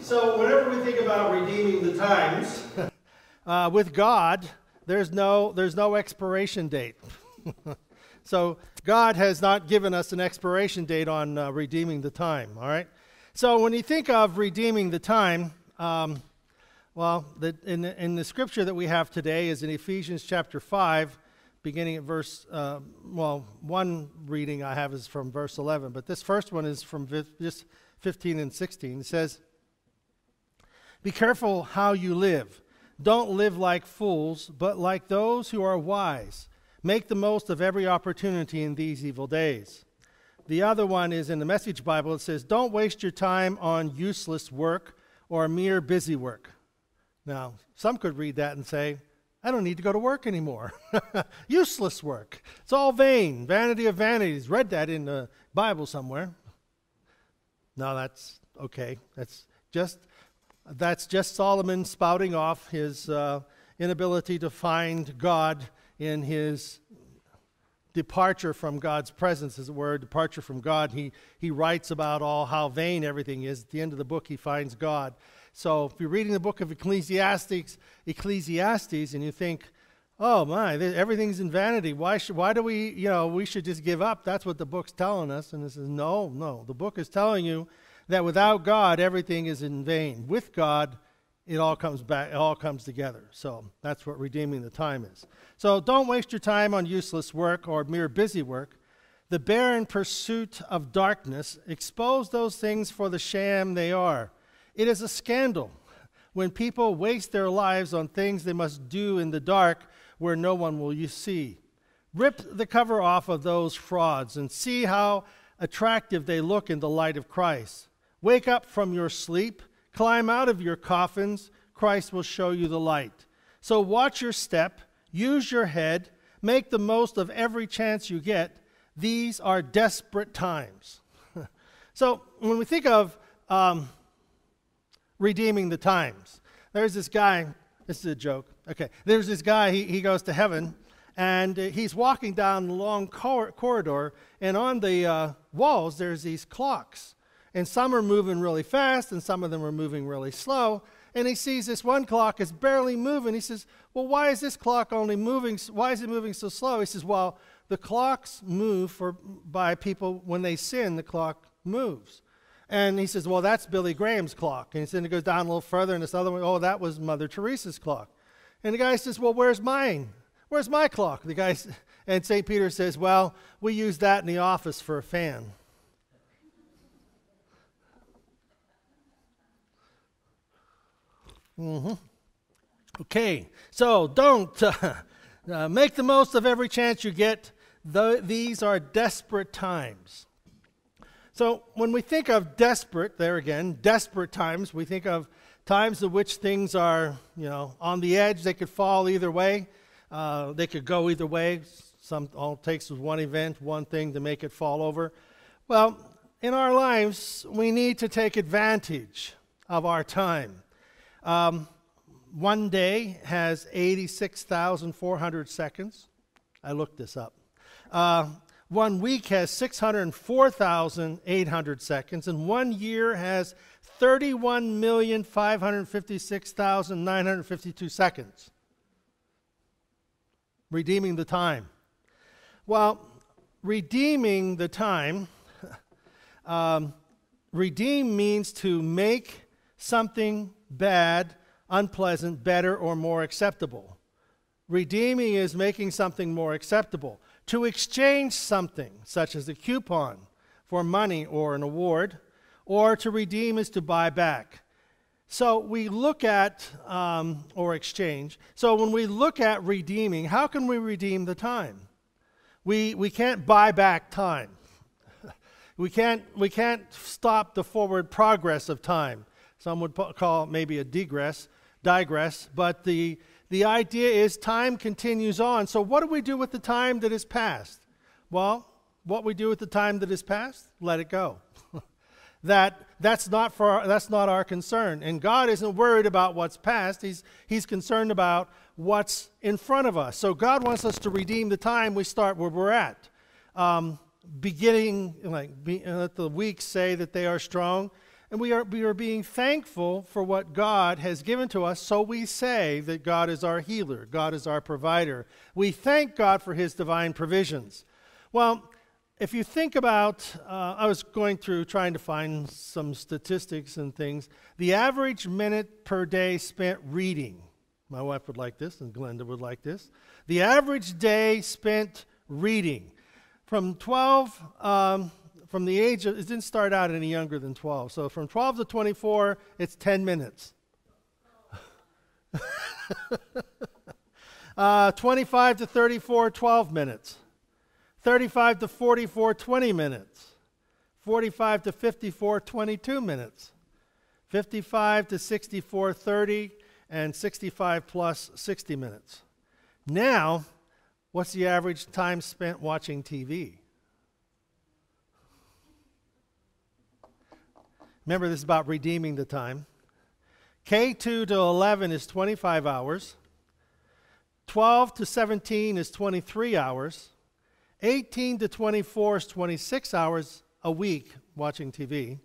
So, whenever we think about redeeming the times, uh, with God, there's no, there's no expiration date. so, God has not given us an expiration date on uh, redeeming the time, all right? So, when you think of redeeming the time, um, well, the, in, the, in the scripture that we have today is in Ephesians chapter 5, beginning at verse, uh, well, one reading I have is from verse 11, but this first one is from just 15 and 16. It says, be careful how you live. Don't live like fools, but like those who are wise. Make the most of every opportunity in these evil days. The other one is in the Message Bible. It says, Don't waste your time on useless work or mere busy work. Now, some could read that and say, I don't need to go to work anymore. useless work. It's all vain, vanity of vanities. Read that in the Bible somewhere. No, that's okay. That's just that's just Solomon spouting off his uh, inability to find God in his departure from God's presence, as it were, departure from God. He, he writes about all how vain everything is. At the end of the book, he finds God. So if you're reading the book of Ecclesiastes, Ecclesiastes, and you think, oh my, everything's in vanity. Why, should, why do we, you know, we should just give up? That's what the book's telling us. And it says, no, no. The book is telling you that without God, everything is in vain. With God, it all comes back, it all comes together. So that's what redeeming the time is. So don't waste your time on useless work or mere busy work. The barren pursuit of darkness expose those things for the sham they are. It is a scandal when people waste their lives on things they must do in the dark where no one will see. Rip the cover off of those frauds and see how attractive they look in the light of Christ. Wake up from your sleep, climb out of your coffins. Christ will show you the light. So watch your step, use your head, make the most of every chance you get. These are desperate times. so when we think of um, redeeming the times, there's this guy, this is a joke. Okay, there's this guy, he, he goes to heaven, and he's walking down the long cor- corridor, and on the uh, walls, there's these clocks and some are moving really fast, and some of them are moving really slow. And he sees this one clock is barely moving. He says, Well, why is this clock only moving? Why is it moving so slow? He says, Well, the clocks move for, by people when they sin, the clock moves. And he says, Well, that's Billy Graham's clock. And he then it goes down a little further, and this other one, oh, that was Mother Teresa's clock. And the guy says, Well, where's mine? Where's my clock? The guy, and St. Peter says, Well, we use that in the office for a fan. Mm-hmm. Okay, so don't uh, uh, make the most of every chance you get. The, these are desperate times. So when we think of desperate, there again, desperate times, we think of times in which things are, you know, on the edge. They could fall either way. Uh, they could go either way. Some all it takes is one event, one thing to make it fall over. Well, in our lives, we need to take advantage of our time. Um, one day has 86,400 seconds. I looked this up. Uh, one week has 604,800 seconds, and one year has 31,556,952 seconds. Redeeming the time. Well, redeeming the time, um, redeem means to make something bad, unpleasant, better, or more acceptable. Redeeming is making something more acceptable. To exchange something, such as a coupon, for money or an award, or to redeem is to buy back. So we look at, um, or exchange. So when we look at redeeming, how can we redeem the time? We, we can't buy back time. we, can't, we can't stop the forward progress of time. Some would call maybe a digress, digress, but the, the idea is time continues on. So, what do we do with the time that is past? Well, what we do with the time that is past, let it go. that that's not for our, that's not our concern. And God isn't worried about what's past. He's he's concerned about what's in front of us. So God wants us to redeem the time we start where we're at. Um, beginning like be, let the weak say that they are strong And we are, we are being thankful for what God has given to us, so we say that God is our healer, God is our provider. We thank God for his divine provisions. Well, if you think about, uh, I was going through trying to find some statistics and things. The average minute per day spent reading, my wife would like this, and Glenda would like this. The average day spent reading from 12 um, from the age of, it didn't start out any younger than 12. So from 12 to 24, it's 10 minutes. uh, 25 to 34, 12 minutes. 35 to 44, 20 minutes. 45 to 54, 22 minutes. 55 to 64, 30. And 65 plus, 60 minutes. Now, what's the average time spent watching TV? Remember, this is about redeeming the time. K2 to 11 is 25 hours. 12 to 17 is 23 hours. 18 to 24 is 26 hours a week watching TV.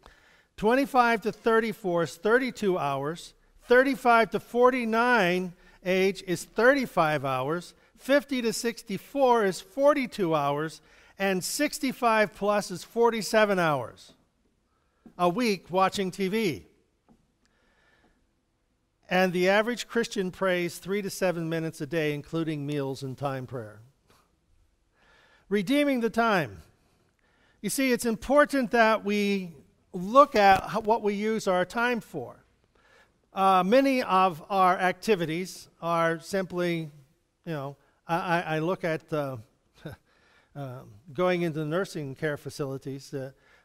25 to 34 is 32 hours. 35 to 49 age is 35 hours. 50 to 64 is 42 hours. And 65 plus is 47 hours a week watching TV. And the average Christian prays three to seven minutes a day, including meals and time prayer. Redeeming the time. You see, it's important that we look at what we use our time for. Uh, many of our activities are simply, you know, I, I look at uh, uh, going into nursing care facilities,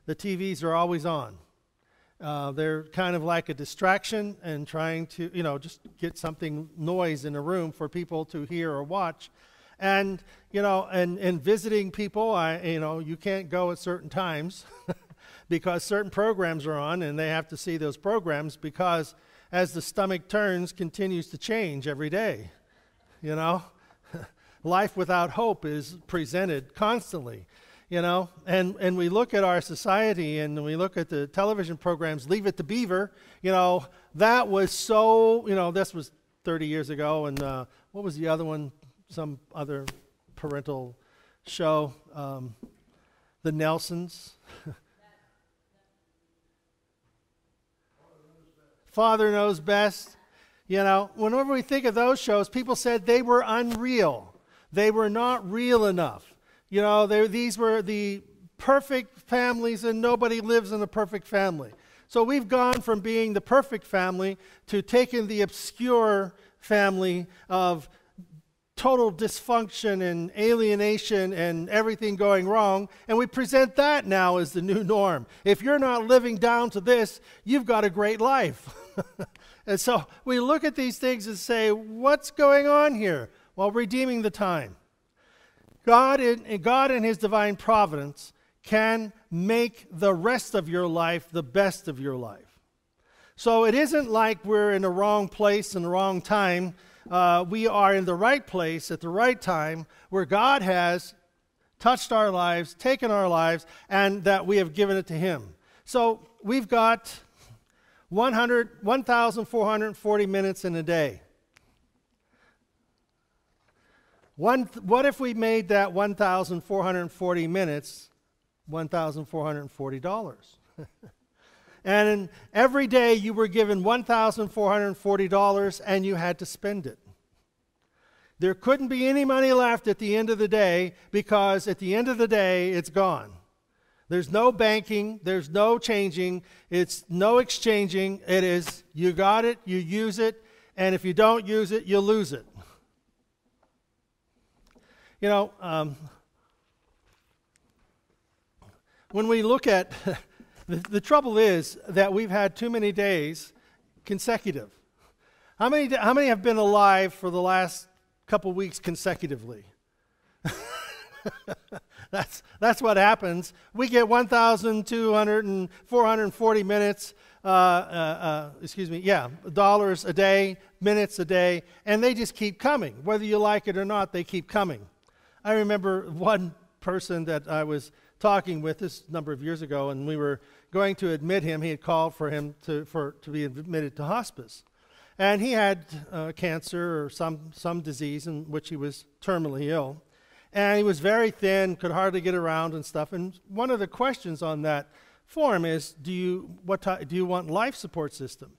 the TVs are always on. Uh, they're kind of like a distraction and trying to, you know, just get something noise in a room for people to hear or watch. And, you know, and, and visiting people, I, you know, you can't go at certain times because certain programs are on and they have to see those programs because as the stomach turns, continues to change every day. You know, life without hope is presented constantly you know? And and we look at our society and we look at the television programs leave it to beaver you know that was so you know this was 30 years ago and uh, what was the other one? Some other parental show um, the nelsons. Father knows best you know? Whenever we think of those shows people said they were unreal. They were not real enough you know, these were the perfect families, and nobody lives in a perfect family. So we've gone from being the perfect family to taking the obscure family of total dysfunction and alienation and everything going wrong, and we present that now as the new norm. If you're not living down to this, you've got a great life. and so we look at these things and say, what's going on here? Well, redeeming the time. God in, God in His divine providence can make the rest of your life the best of your life. So it isn't like we're in the wrong place and the wrong time. Uh, we are in the right place at the right time where God has touched our lives, taken our lives, and that we have given it to Him. So we've got 100, 1,440 minutes in a day. One, what if we made that 1,440 minutes $1,440? and every day you were given $1,440 and you had to spend it. There couldn't be any money left at the end of the day because at the end of the day it's gone. There's no banking, there's no changing, it's no exchanging. It is you got it, you use it, and if you don't use it, you lose it. You know, um, when we look at the, the trouble is that we've had too many days consecutive. How many, how many have been alive for the last couple weeks consecutively? that's, that's what happens. We get 1,200 and 440 minutes, uh, uh, uh, excuse me, yeah, dollars a day, minutes a day, and they just keep coming. Whether you like it or not, they keep coming. I remember one person that I was talking with this number of years ago, and we were going to admit him, he had called for him to, for, to be admitted to hospice. And he had uh, cancer or some, some disease in which he was terminally ill. And he was very thin, could hardly get around and stuff. And one of the questions on that form is, do you, what ty- do you want life support system?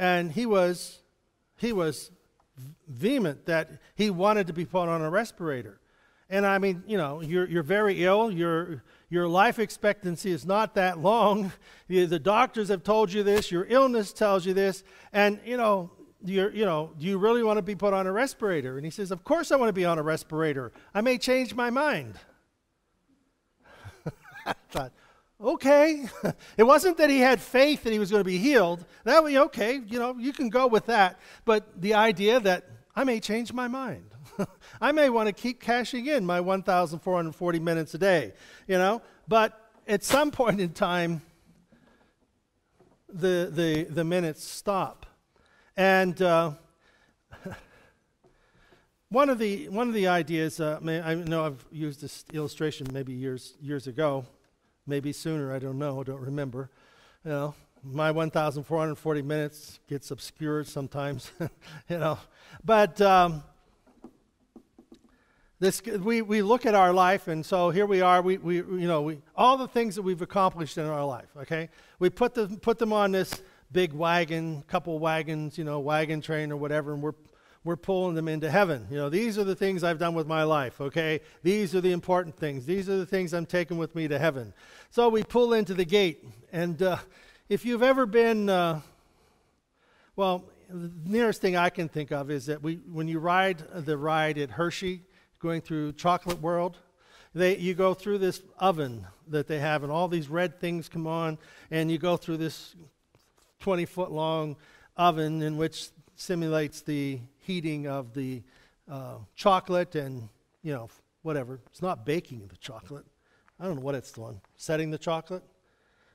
And he was, he was vehement that he wanted to be put on a respirator. And I mean, you know, you're, you're very ill. Your, your life expectancy is not that long. The doctors have told you this. Your illness tells you this. And, you know, you're, you know, do you really want to be put on a respirator? And he says, Of course I want to be on a respirator. I may change my mind. I thought, okay. it wasn't that he had faith that he was going to be healed. That was okay, you know, you can go with that. But the idea that I may change my mind. I may want to keep cashing in my 1,440 minutes a day, you know? But at some point in time, the, the, the minutes stop. And uh, one, of the, one of the ideas, uh, I know I've used this illustration maybe years, years ago, maybe sooner, I don't know, I don't remember. You know, my 1,440 minutes gets obscured sometimes, you know. But um, this, we, we look at our life, and so here we are. We, we, you know, we, all the things that we've accomplished in our life, okay? We put, the, put them on this big wagon, couple wagons, you know, wagon train or whatever, and we're, we're pulling them into heaven. You know, these are the things I've done with my life, okay? These are the important things. These are the things I'm taking with me to heaven. So we pull into the gate, and uh, if you've ever been, uh, well, the nearest thing I can think of is that we, when you ride the ride at Hershey, going through Chocolate World, they, you go through this oven that they have, and all these red things come on, and you go through this 20 foot long oven in which simulates the heating of the uh, chocolate and, you know, whatever. It's not baking the chocolate. I don't know what it's doing. Setting the chocolate?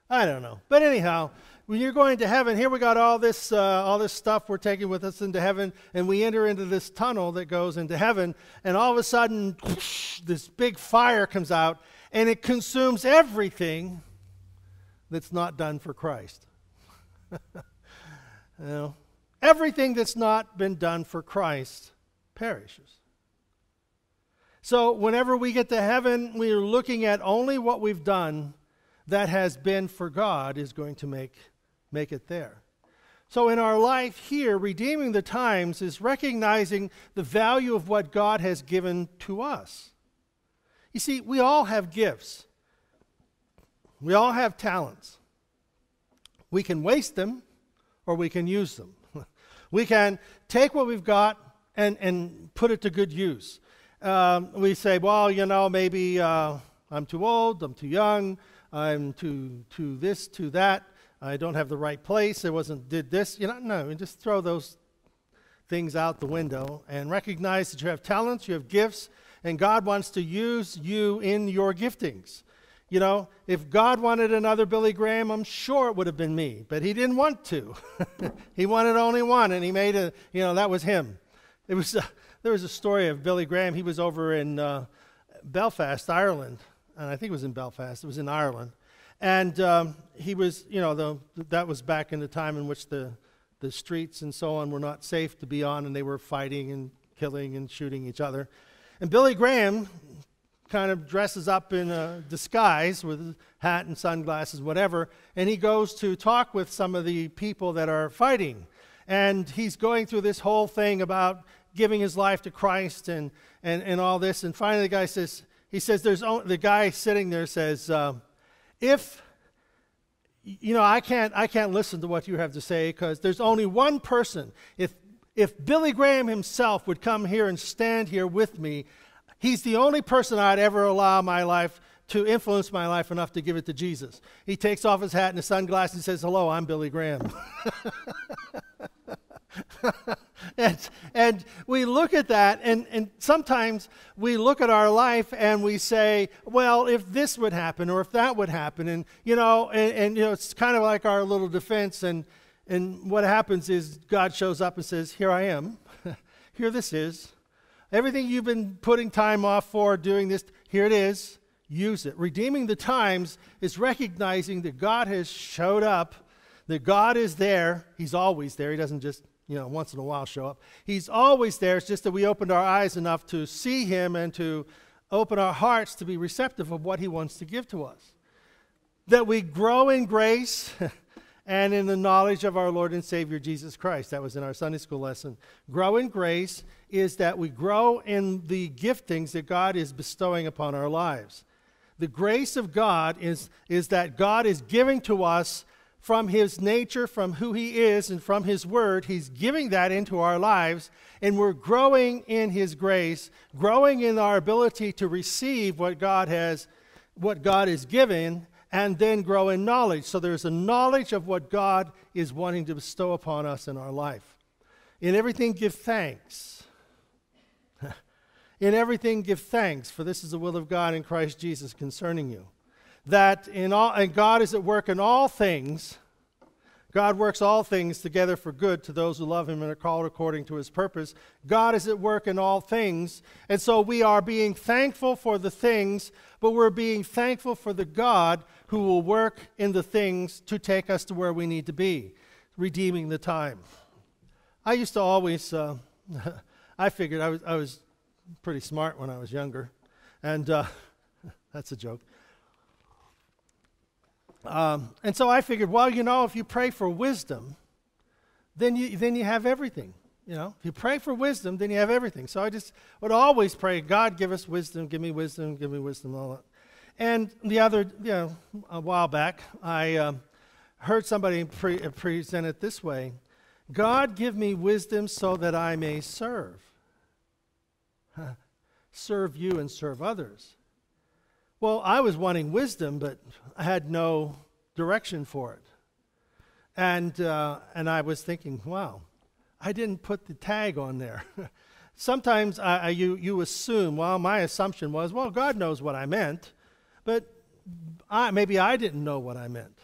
I don't know. But anyhow, when you're going to heaven, here we got all this, uh, all this stuff we're taking with us into heaven, and we enter into this tunnel that goes into heaven, and all of a sudden, whoosh, this big fire comes out, and it consumes everything that's not done for Christ. you know, everything that's not been done for Christ perishes. So, whenever we get to heaven, we are looking at only what we've done that has been for God is going to make, make it there. So, in our life here, redeeming the times is recognizing the value of what God has given to us. You see, we all have gifts, we all have talents. We can waste them or we can use them. we can take what we've got and, and put it to good use. Um, we say, well, you know, maybe uh, I'm too old, I'm too young, I'm too, too this, too that. I don't have the right place. I wasn't, did this. You know, no, just throw those things out the window and recognize that you have talents, you have gifts, and God wants to use you in your giftings. You know, if God wanted another Billy Graham, I'm sure it would have been me, but he didn't want to. he wanted only one, and he made a, you know, that was him. It was, there was a story of Billy Graham. He was over in uh, Belfast, Ireland, and I think it was in Belfast. It was in Ireland, and um, he was, you know, the, that was back in the time in which the the streets and so on were not safe to be on, and they were fighting and killing and shooting each other. And Billy Graham kind of dresses up in a disguise with hat and sunglasses, whatever, and he goes to talk with some of the people that are fighting. And he's going through this whole thing about giving his life to Christ and, and, and all this. And finally, the guy says, he says, there's the guy sitting there says, uh, if, you know, I can't, I can't listen to what you have to say because there's only one person. If, if Billy Graham himself would come here and stand here with me, he's the only person I'd ever allow my life to influence my life enough to give it to Jesus. He takes off his hat and his sunglasses and says, Hello, I'm Billy Graham. and, and we look at that, and, and sometimes we look at our life and we say, well, if this would happen or if that would happen, and you know, and, and you know, it's kind of like our little defense. And and what happens is God shows up and says, "Here I am. Here this is. Everything you've been putting time off for, doing this, here it is. use it. Redeeming the times is recognizing that God has showed up, that God is there. He's always there. He doesn't just, you know, once in a while show up. He's always there. It's just that we opened our eyes enough to see Him and to open our hearts to be receptive of what He wants to give to us. That we grow in grace. and in the knowledge of our Lord and Savior Jesus Christ. That was in our Sunday school lesson. Grow in grace is that we grow in the giftings that God is bestowing upon our lives. The grace of God is, is that God is giving to us from His nature, from who He is, and from His Word. He's giving that into our lives, and we're growing in His grace, growing in our ability to receive what God has, what God is giving, and then grow in knowledge. So there's a knowledge of what God is wanting to bestow upon us in our life. In everything, give thanks. in everything, give thanks, for this is the will of God in Christ Jesus concerning you. That in all, and God is at work in all things God works all things together for good to those who love him and are called according to his purpose. God is at work in all things. And so we are being thankful for the things, but we're being thankful for the God who will work in the things to take us to where we need to be, redeeming the time. I used to always, uh, I figured I was, I was pretty smart when I was younger. And uh, that's a joke. Um, and so I figured, well, you know, if you pray for wisdom, then you, then you have everything. You know, if you pray for wisdom, then you have everything. So I just would always pray, God, give us wisdom, give me wisdom, give me wisdom, all that. And the other, you know, a while back, I um, heard somebody pre- uh, present it this way God, give me wisdom so that I may serve. serve you and serve others. Well, I was wanting wisdom, but I had no direction for it. And, uh, and I was thinking, wow, I didn't put the tag on there. Sometimes I, I, you, you assume, well, my assumption was, well, God knows what I meant, but I, maybe I didn't know what I meant.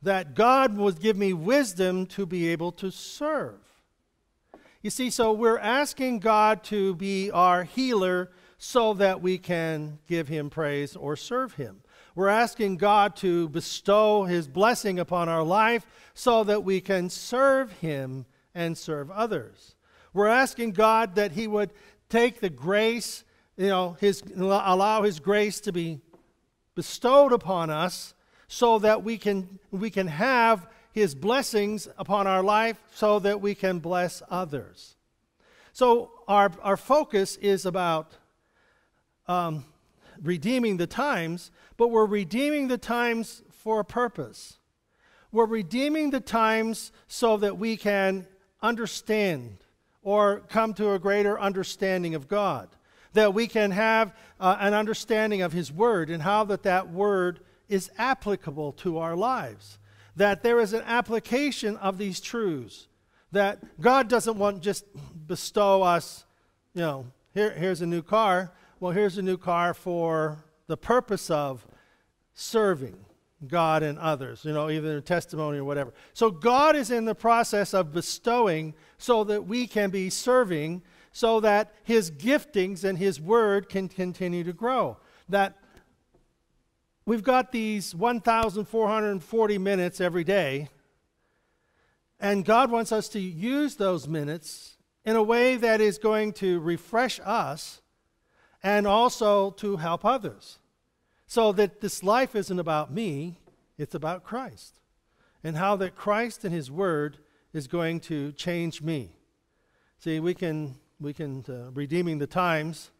That God would give me wisdom to be able to serve. You see, so we're asking God to be our healer so that we can give him praise or serve him. We're asking God to bestow his blessing upon our life so that we can serve him and serve others. We're asking God that he would take the grace, you know, his, allow his grace to be bestowed upon us so that we can, we can have his blessings upon our life so that we can bless others. So our, our focus is about um, redeeming the times, but we're redeeming the times for a purpose. We're redeeming the times so that we can understand or come to a greater understanding of God. That we can have uh, an understanding of His Word and how that that Word is applicable to our lives. That there is an application of these truths. That God doesn't want just bestow us, you know, here, here's a new car well, here's a new car for the purpose of serving God and others, you know, either testimony or whatever. So God is in the process of bestowing so that we can be serving, so that His giftings and His word can continue to grow. That we've got these 1,440 minutes every day, and God wants us to use those minutes in a way that is going to refresh us and also to help others. So that this life isn't about me, it's about Christ. And how that Christ and His Word is going to change me. See, we can, we can uh, redeeming the times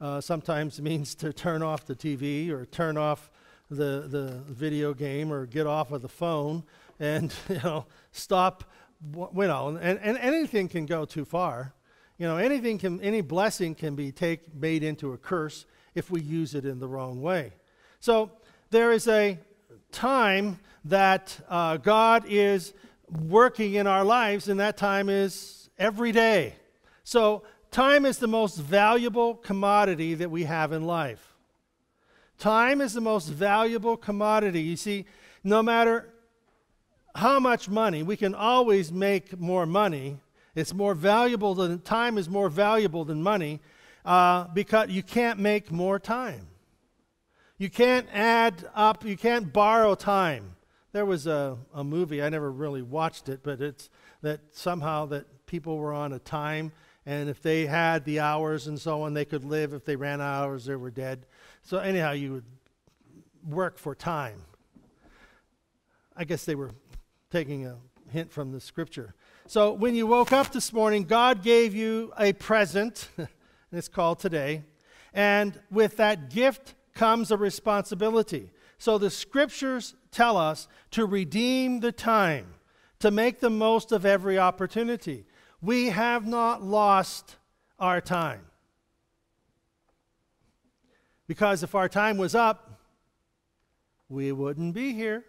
uh, sometimes means to turn off the TV or turn off the, the video game or get off of the phone and, you know, stop, you know, and, and anything can go too far. You know, anything can, any blessing can be take, made into a curse if we use it in the wrong way. So there is a time that uh, God is working in our lives, and that time is every day. So time is the most valuable commodity that we have in life. Time is the most valuable commodity. You see, no matter how much money, we can always make more money it's more valuable than time is more valuable than money uh, because you can't make more time. You can't add up, you can't borrow time. There was a, a movie, I never really watched it, but it's that somehow that people were on a time and if they had the hours and so on, they could live. If they ran out of hours, they were dead. So anyhow, you would work for time. I guess they were taking a hint from the scripture. So when you woke up this morning, God gave you a present, and it's called today. And with that gift comes a responsibility. So the scriptures tell us to redeem the time, to make the most of every opportunity. We have not lost our time. Because if our time was up, we wouldn't be here.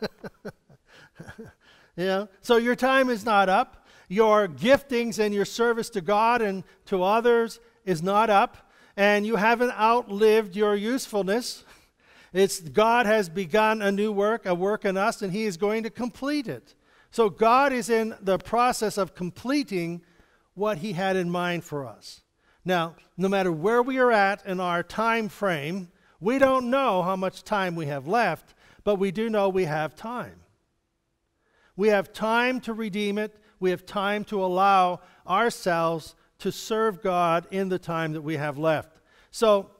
yeah. So your time is not up. Your giftings and your service to God and to others is not up. And you haven't outlived your usefulness. It's God has begun a new work, a work in us, and He is going to complete it. So God is in the process of completing what He had in mind for us. Now, no matter where we are at in our time frame, we don't know how much time we have left, but we do know we have time. We have time to redeem it. We have time to allow ourselves to serve God in the time that we have left. So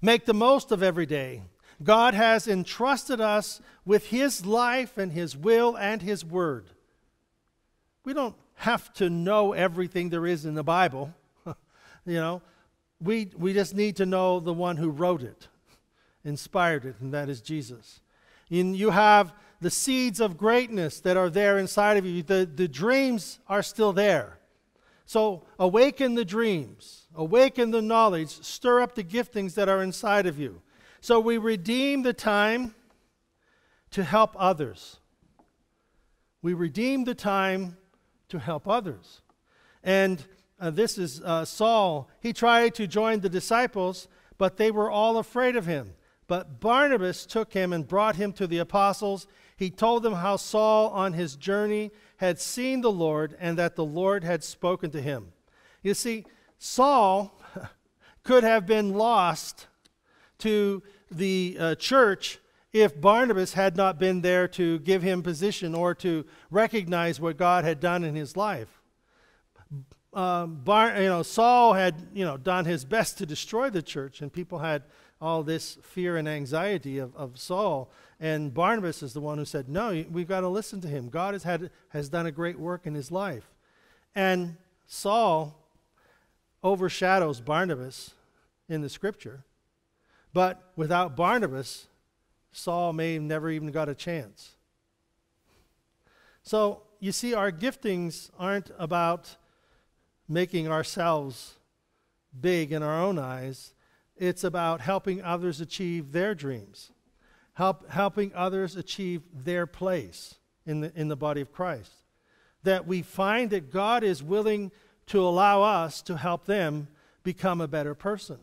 make the most of every day. God has entrusted us with His life and His will and His word. We don't have to know everything there is in the Bible. You know, we, we just need to know the one who wrote it, inspired it, and that is Jesus. And you have the seeds of greatness that are there inside of you. The, the dreams are still there. So awaken the dreams, awaken the knowledge, stir up the giftings that are inside of you. So we redeem the time to help others. We redeem the time to help others. And uh, this is uh, Saul. He tried to join the disciples, but they were all afraid of him. But Barnabas took him and brought him to the apostles. He told them how Saul, on his journey, had seen the Lord and that the Lord had spoken to him. You see, Saul could have been lost to the uh, church if Barnabas had not been there to give him position or to recognize what God had done in his life um, Bar, you know, Saul had you know done his best to destroy the church, and people had all this fear and anxiety of, of Saul. And Barnabas is the one who said, "No, we've got to listen to him. God has had has done a great work in his life." And Saul overshadows Barnabas in the scripture, but without Barnabas, Saul may have never even got a chance. So you see, our giftings aren't about making ourselves big in our own eyes. It's about helping others achieve their dreams, help, helping others achieve their place in the, in the body of Christ. That we find that God is willing to allow us to help them become a better person.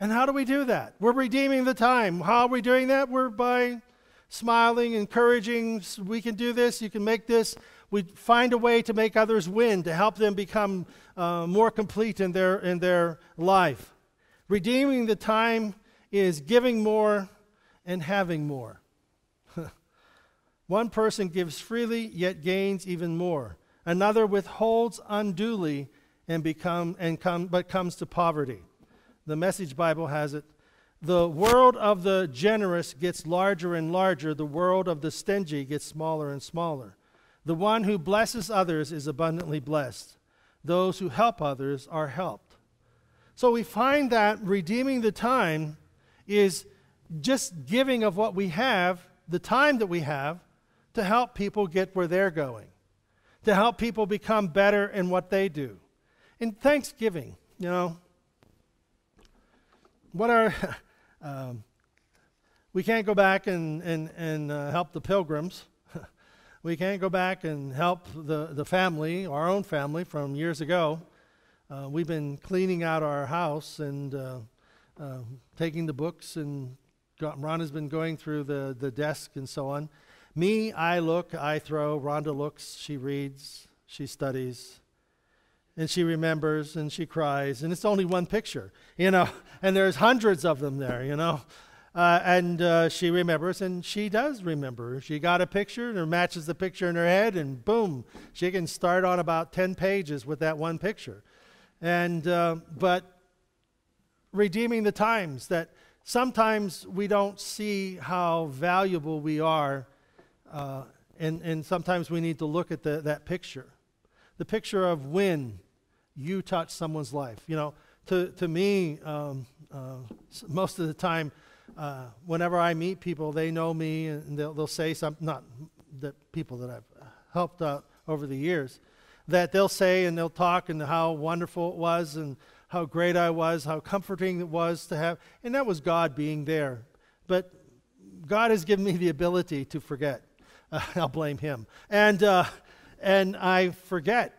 And how do we do that? We're redeeming the time. How are we doing that? We're by smiling, encouraging. We can do this. You can make this we find a way to make others win, to help them become uh, more complete in their, in their life. Redeeming the time is giving more and having more. One person gives freely, yet gains even more. Another withholds unduly and become and come, but comes to poverty. The Message Bible has it. The world of the generous gets larger and larger. The world of the stingy gets smaller and smaller. The one who blesses others is abundantly blessed. Those who help others are helped. So we find that redeeming the time is just giving of what we have, the time that we have, to help people get where they're going, to help people become better in what they do. In Thanksgiving, you know, what are, um, we can't go back and, and, and uh, help the pilgrims we can't go back and help the, the family, our own family from years ago. Uh, we've been cleaning out our house and uh, uh, taking the books, and got, Rhonda's been going through the, the desk and so on. Me, I look, I throw. Rhonda looks, she reads, she studies, and she remembers, and she cries. And it's only one picture, you know, and there's hundreds of them there, you know. Uh, and uh, she remembers, and she does remember. She got a picture, and it matches the picture in her head, and boom, she can start on about 10 pages with that one picture. And, uh, but redeeming the times that sometimes we don't see how valuable we are, uh, and, and sometimes we need to look at the, that picture. The picture of when you touch someone's life. You know, to, to me, um, uh, most of the time, uh, whenever I meet people, they know me and they'll, they'll say something, not the people that I've helped out over the years, that they'll say and they'll talk and how wonderful it was and how great I was, how comforting it was to have. And that was God being there. But God has given me the ability to forget. Uh, I'll blame Him. And, uh, and I forget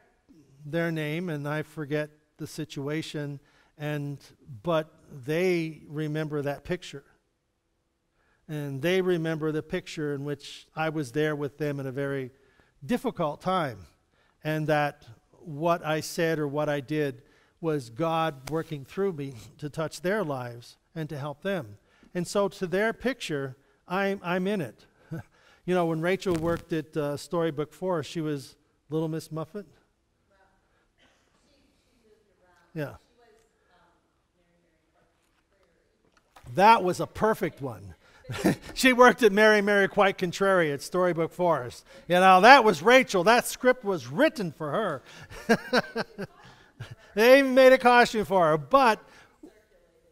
their name and I forget the situation. And, but they remember that picture. And they remember the picture in which I was there with them in a very difficult time. And that what I said or what I did was God working through me to touch their lives and to help them. And so, to their picture, I'm, I'm in it. you know, when Rachel worked at uh, Storybook Forest, she was Little Miss Muffet. Yeah. That was a perfect one. she worked at Mary Mary Quite Contrary at Storybook Forest. You know, that was Rachel. That script was written for her. They even made a costume for her. But,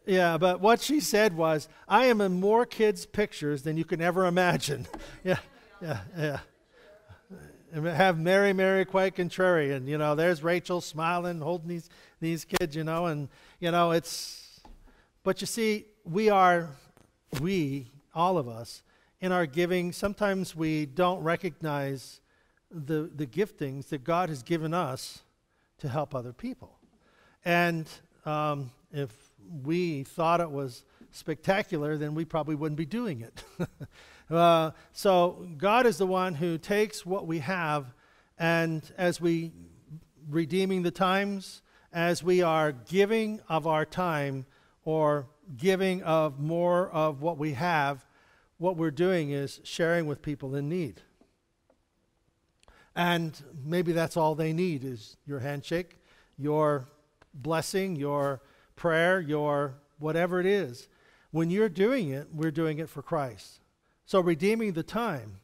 yeah, but what she said was, I am in more kids' pictures than you can ever imagine. yeah, yeah, yeah. And have Mary, Mary, quite contrary. And, you know, there's Rachel smiling, holding these, these kids, you know, and, you know, it's, but you see, we are, we, all of us, in our giving, sometimes we don't recognize the, the giftings that God has given us to help other people. And um, if we thought it was spectacular, then we probably wouldn't be doing it. uh, so God is the one who takes what we have, and as we redeeming the times, as we are giving of our time or giving of more of what we have, what we're doing is sharing with people in need. And maybe that's all they need is your handshake, your blessing, your prayer, your whatever it is. When you're doing it, we're doing it for Christ. So, redeeming the time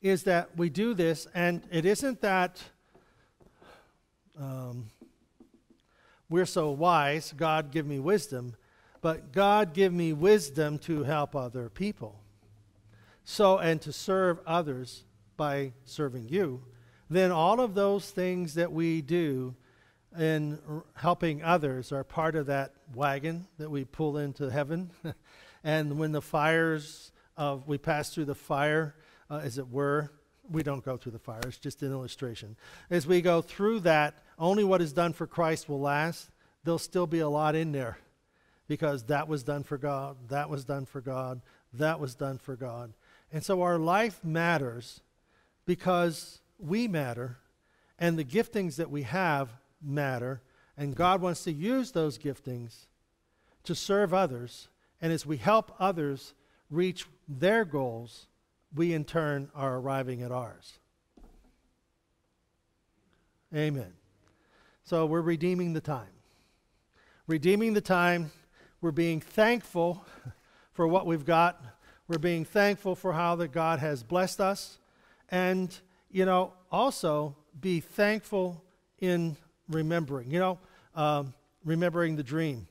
is that we do this, and it isn't that um, we're so wise, God give me wisdom, but God give me wisdom to help other people. So, and to serve others by serving you, then all of those things that we do in helping others are part of that wagon that we pull into heaven. and when the fires of, we pass through the fire, uh, as it were, we don't go through the fire, it's just an illustration. As we go through that, only what is done for Christ will last. There'll still be a lot in there because that was done for God, that was done for God, that was done for God. And so our life matters because we matter, and the giftings that we have matter, and God wants to use those giftings to serve others. And as we help others reach their goals, we in turn are arriving at ours. Amen. So we're redeeming the time. Redeeming the time, we're being thankful for what we've got. We're being thankful for how that God has blessed us. And, you know, also be thankful in remembering. You know, um, remembering the dream.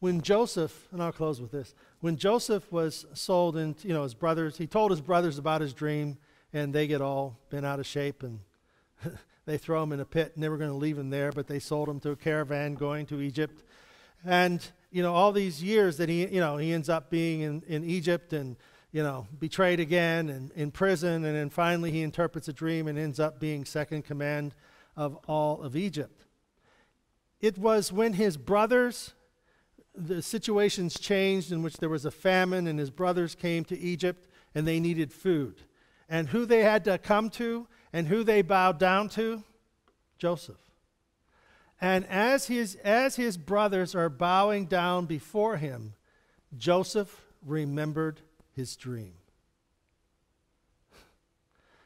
When Joseph, and I'll close with this, when Joseph was sold and you know his brothers, he told his brothers about his dream, and they get all bent out of shape and they throw him in a pit, and they were going to leave him there, but they sold him to a caravan going to Egypt. And you know, all these years that he, you know, he ends up being in, in Egypt and you know, betrayed again and in prison, and then finally he interprets a dream and ends up being second command of all of Egypt. It was when his brothers, the situations changed in which there was a famine, and his brothers came to Egypt and they needed food. And who they had to come to and who they bowed down to? Joseph. And as his, as his brothers are bowing down before him, Joseph remembered his dream.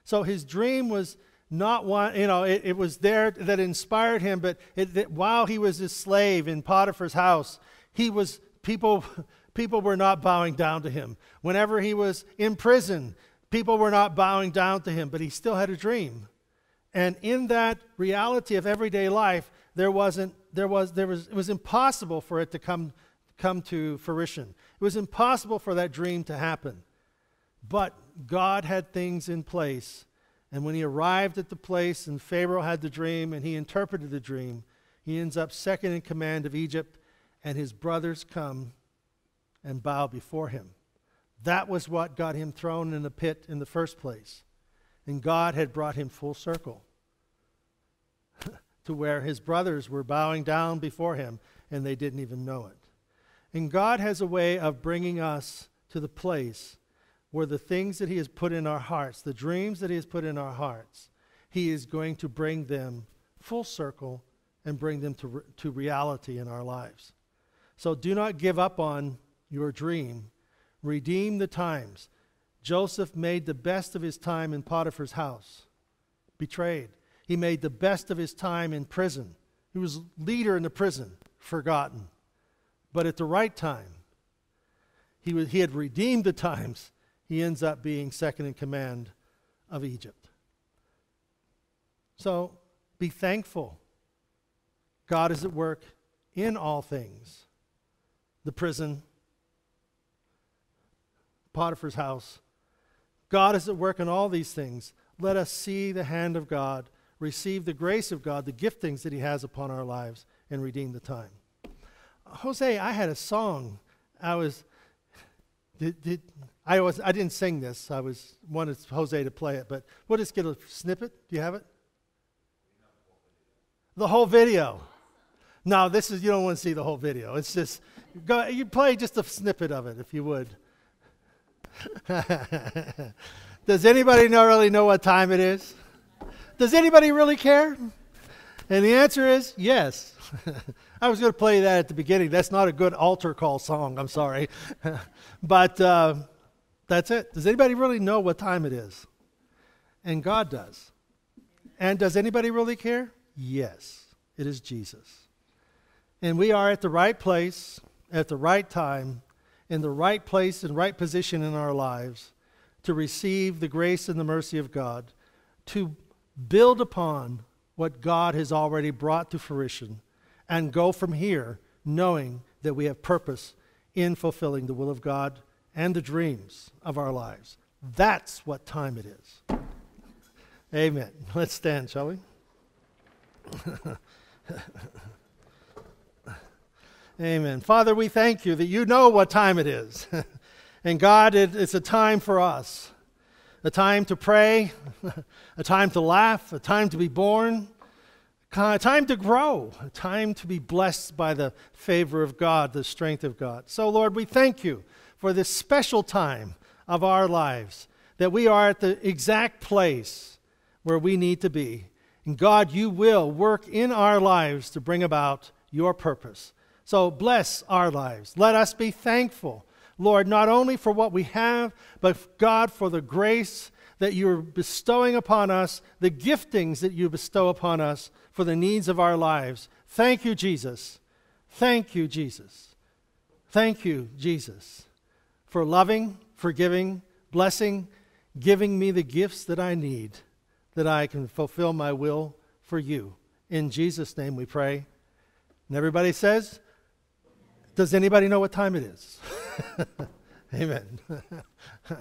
So his dream was not one, you know, it, it was there that inspired him, but it, that while he was a slave in Potiphar's house, he was, people, people were not bowing down to him. Whenever he was in prison, people were not bowing down to him, but he still had a dream. And in that reality of everyday life, there wasn't, there was, there was, it was impossible for it to come, come to fruition. It was impossible for that dream to happen. But God had things in place. And when he arrived at the place and Pharaoh had the dream and he interpreted the dream, he ends up second in command of Egypt, and his brothers come and bow before him. That was what got him thrown in the pit in the first place. And God had brought him full circle to where his brothers were bowing down before him and they didn't even know it. And God has a way of bringing us to the place where the things that he has put in our hearts, the dreams that he has put in our hearts, he is going to bring them full circle and bring them to, re- to reality in our lives. So do not give up on your dream. Redeem the times. Joseph made the best of his time in Potiphar's house, betrayed. He made the best of his time in prison. He was leader in the prison, forgotten. But at the right time, he, was, he had redeemed the times. He ends up being second in command of Egypt. So be thankful. God is at work in all things the prison, Potiphar's house. God is at work in all these things. Let us see the hand of God, receive the grace of God, the giftings that He has upon our lives, and redeem the time. Jose, I had a song. I was, did, did, I was, I didn't sing this. I was wanted Jose to play it, but we'll just get a snippet. Do you have it? The whole video. No, this is you don't want to see the whole video. It's just go. You play just a snippet of it, if you would. Does anybody know, really know what time it is? Does anybody really care? And the answer is yes. I was going to play that at the beginning. That's not a good altar call song. I'm sorry. but uh, that's it. Does anybody really know what time it is? And God does. And does anybody really care? Yes. It is Jesus. And we are at the right place, at the right time, in the right place and right position in our lives to receive the grace and the mercy of God, to build upon what God has already brought to fruition, and go from here knowing that we have purpose in fulfilling the will of God and the dreams of our lives. That's what time it is. Amen. Let's stand, shall we? Amen. Father, we thank you that you know what time it is. and God, it, it's a time for us a time to pray, a time to laugh, a time to be born, a time to grow, a time to be blessed by the favor of God, the strength of God. So, Lord, we thank you for this special time of our lives that we are at the exact place where we need to be. And God, you will work in our lives to bring about your purpose. So bless our lives. Let us be thankful, Lord, not only for what we have, but God, for the grace that you're bestowing upon us, the giftings that you bestow upon us for the needs of our lives. Thank you, Jesus. Thank you, Jesus. Thank you, Jesus, for loving, forgiving, blessing, giving me the gifts that I need that I can fulfill my will for you. In Jesus' name we pray. And everybody says, does anybody know what time it is? Amen.